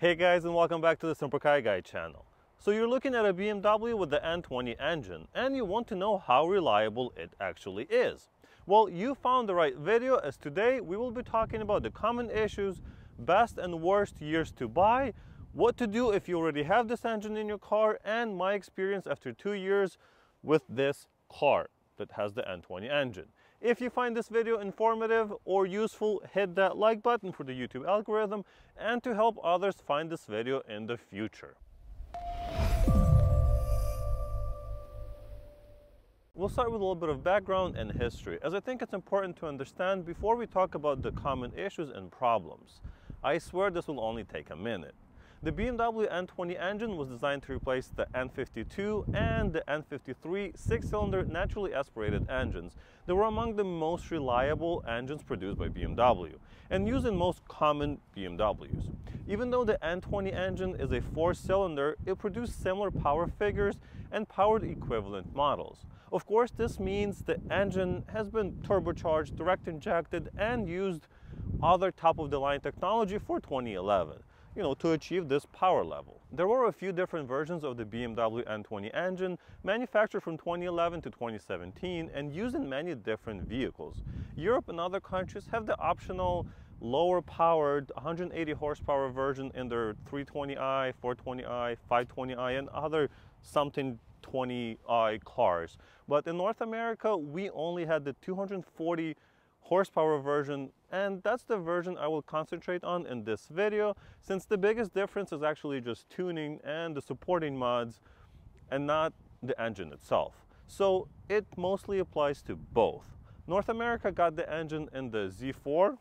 Hey guys and welcome back to the Simple Car Guy channel. So you're looking at a BMW with the N20 engine and you want to know how reliable it actually is. Well, you found the right video as today we will be talking about the common issues, best and worst years to buy, what to do if you already have this engine in your car and my experience after two years with this car that has the N20 engine. If you find this video informative or useful, hit that like button for the YouTube algorithm and to help others find this video in the future. We'll start with a little bit of background and history, as I think it's important to understand before we talk about the common issues and problems. I swear this will only take a minute. The BMW N20 engine was designed to replace the N52 and the N53 six-cylinder naturally aspirated engines. They were among the most reliable engines produced by BMW and used in most common BMWs. Even though the N20 engine is a four-cylinder, it produced similar power figures and powered equivalent models. Of course, this means the engine has been turbocharged, direct injected, and used other top-of-the-line technology for 2011 you know, to achieve this power level. There were a few different versions of the BMW N20 engine manufactured from 2011 to 2017 and used in many different vehicles. Europe and other countries have the optional lower powered 180 horsepower version in their 320i, 420i, 520i and other something 20i cars. But in North America, we only had the 240 horsepower version and that's the version I will concentrate on in this video since the biggest difference is actually just tuning and the supporting mods and not the engine itself. So it mostly applies to both. North America got the engine in the Z4,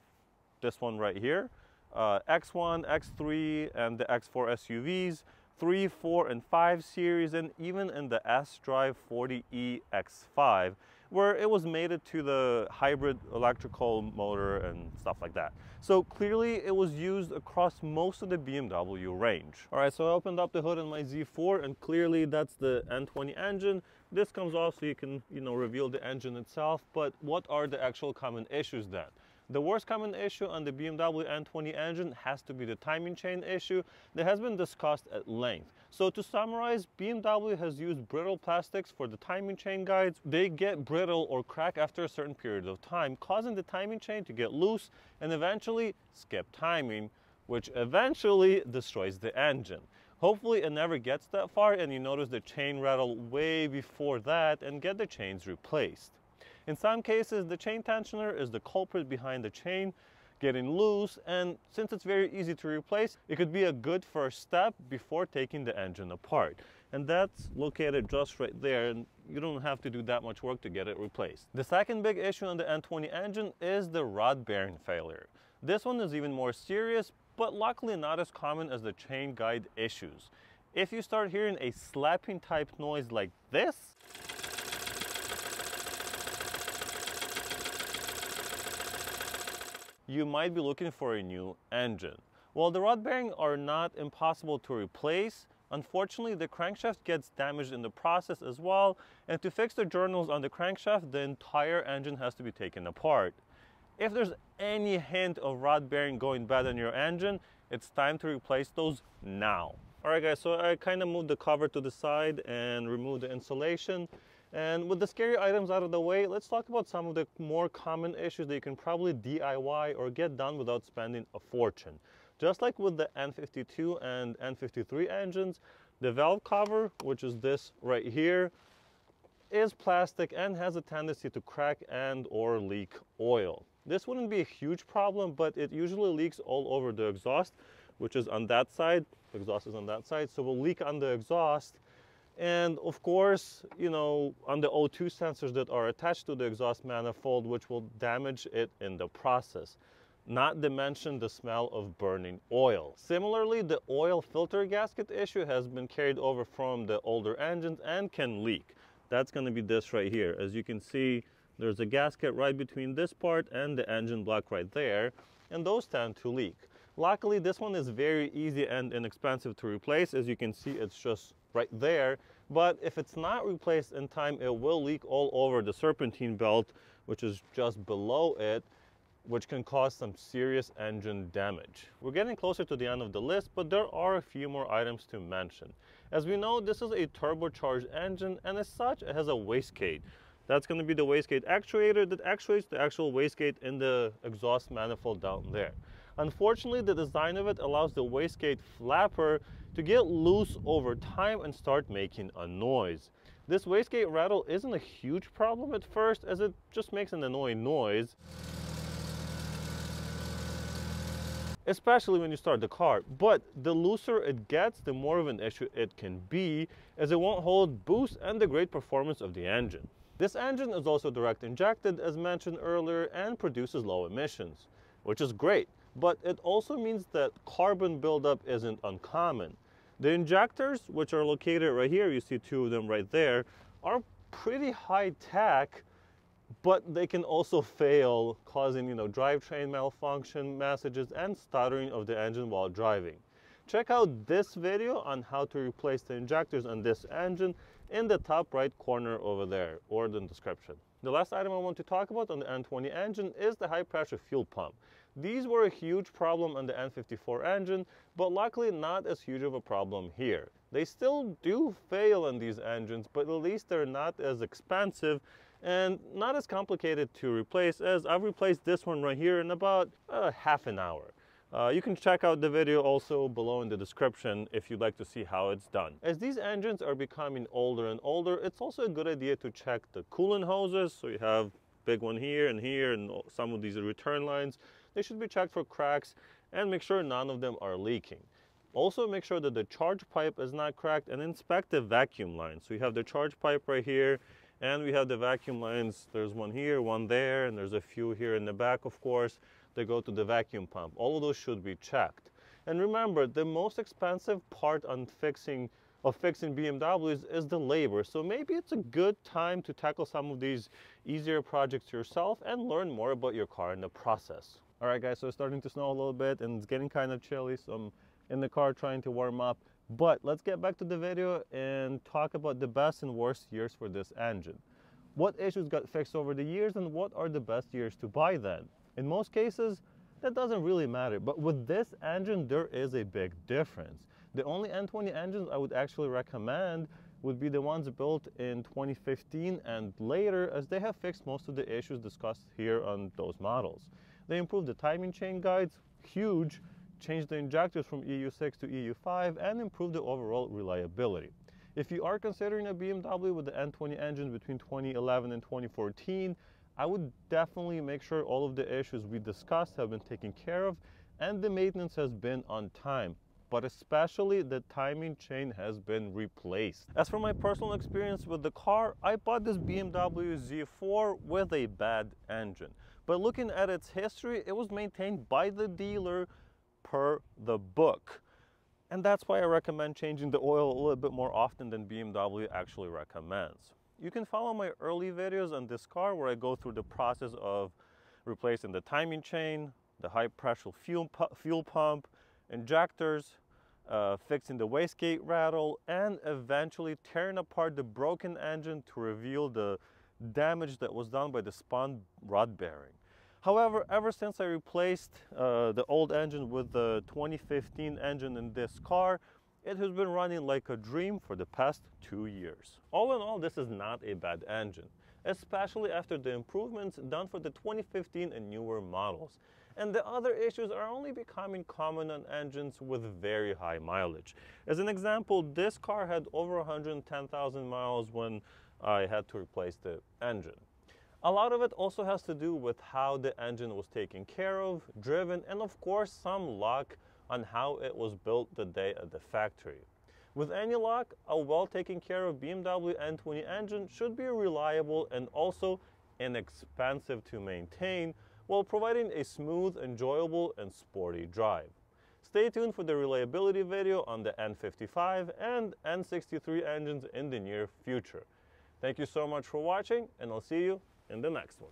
this one right here, uh, X1, X3 and the X4 SUVs 3, 4, and 5 series, and even in the S-Drive 40e X5, where it was mated to the hybrid electrical motor and stuff like that. So clearly it was used across most of the BMW range. All right, so I opened up the hood on my Z4 and clearly that's the N20 engine. This comes off so you can, you know, reveal the engine itself, but what are the actual common issues then? The worst common issue on the BMW N20 engine has to be the timing chain issue that has been discussed at length. So to summarize, BMW has used brittle plastics for the timing chain guides. They get brittle or crack after a certain period of time, causing the timing chain to get loose and eventually skip timing, which eventually destroys the engine. Hopefully it never gets that far and you notice the chain rattle way before that and get the chains replaced. In some cases, the chain tensioner is the culprit behind the chain getting loose and since it's very easy to replace, it could be a good first step before taking the engine apart. And that's located just right there and you don't have to do that much work to get it replaced. The second big issue on the N20 engine is the rod bearing failure. This one is even more serious, but luckily not as common as the chain guide issues. If you start hearing a slapping type noise like this, you might be looking for a new engine. While the rod bearings are not impossible to replace, unfortunately the crankshaft gets damaged in the process as well, and to fix the journals on the crankshaft, the entire engine has to be taken apart. If there's any hint of rod bearing going bad on your engine, it's time to replace those now. All right guys, so I kind of moved the cover to the side and removed the insulation. And with the scary items out of the way, let's talk about some of the more common issues that you can probably DIY or get done without spending a fortune. Just like with the N52 and N53 engines, the valve cover, which is this right here, is plastic and has a tendency to crack and or leak oil. This wouldn't be a huge problem, but it usually leaks all over the exhaust, which is on that side. The exhaust is on that side, so will leak on the exhaust and of course, you know, on the O2 sensors that are attached to the exhaust manifold, which will damage it in the process. Not to mention the smell of burning oil. Similarly, the oil filter gasket issue has been carried over from the older engines and can leak. That's gonna be this right here. As you can see, there's a gasket right between this part and the engine block right there, and those tend to leak. Luckily, this one is very easy and inexpensive to replace. As you can see, it's just right there. But if it's not replaced in time, it will leak all over the serpentine belt, which is just below it. which can cause some serious engine damage. We're getting closer to the end of the list, but there are a few more items to mention. As we know, this is a turbocharged engine, and as such, it has a wastegate. That's going to be the wastegate actuator that actuates the actual wastegate in the exhaust manifold down there. Unfortunately, the design of it allows the wastegate flapper to get loose over time and start making a noise. This wastegate rattle isn't a huge problem at first as it just makes an annoying noise. especially when you start the car. But the looser it gets, the more of an issue it can be, as it won't hold boost and the great performance of the engine. This engine is also direct injected, as mentioned earlier, and produces low emissions, which is great. But it also means that carbon buildup isn't uncommon. The injectors, which are located right here, you see two of them right there, are pretty high tech, but they can also fail, causing you know drivetrain malfunction messages and stuttering of the engine while driving. Check out this video on how to replace the injectors on this engine in the top right corner over there or in the description. The last item I want to talk about on the N20 engine is the high pressure fuel pump. These were a huge problem on the N54 engine, but luckily not as huge of a problem here. They still do fail on these engines, but at least they're not as expensive and not as complicated to replace as I've replaced this one right here in about uh, half an hour. Uh, you can check out the video also below in the description if you'd like to see how it's done. As these engines are becoming older and older, it's also a good idea to check the coolant hoses. So you have big one here and here and some of these return lines. They should be checked for cracks and make sure none of them are leaking. Also make sure that the charge pipe is not cracked and inspect the vacuum line. So you have the charge pipe right here and we have the vacuum lines. There's one here, one there, and there's a few here in the back, of course, They go to the vacuum pump. All of those should be checked. And remember, the most expensive part on fixing of fixing BMWs is the labor. So maybe it's a good time to tackle some of these easier projects yourself and learn more about your car in the process. All right, guys, so it's starting to snow a little bit and it's getting kind of chilly. So I'm in the car trying to warm up. But let's get back to the video and talk about the best and worst years for this engine. What issues got fixed over the years and what are the best years to buy then? In most cases, that doesn't really matter. But with this engine, there is a big difference. The only N20 engines I would actually recommend would be the ones built in 2015 and later as they have fixed most of the issues discussed here on those models. They improved the timing chain guides, huge, changed the injectors from EU6 to EU5, and improved the overall reliability. If you are considering a BMW with the N20 engine between 2011 and 2014, I would definitely make sure all of the issues we discussed have been taken care of and the maintenance has been on time but especially the timing chain has been replaced. As for my personal experience with the car, I bought this BMW Z4 with a bad engine. But looking at its history, it was maintained by the dealer per the book. And that's why I recommend changing the oil a little bit more often than BMW actually recommends. You can follow my early videos on this car where I go through the process of replacing the timing chain, the high pressure fuel, pu fuel pump, injectors, uh, fixing the wastegate rattle, and eventually tearing apart the broken engine to reveal the damage that was done by the spun rod bearing. However, ever since I replaced uh, the old engine with the 2015 engine in this car, it has been running like a dream for the past two years. All in all, this is not a bad engine, especially after the improvements done for the 2015 and newer models. And the other issues are only becoming common on engines with very high mileage. As an example, this car had over 110,000 miles when I had to replace the engine. A lot of it also has to do with how the engine was taken care of, driven, and of course some luck on how it was built the day at the factory. With any luck, a well taken care of BMW N20 engine should be reliable and also inexpensive to maintain while providing a smooth, enjoyable, and sporty drive. Stay tuned for the reliability video on the N55 and N63 engines in the near future. Thank you so much for watching and I'll see you in the next one.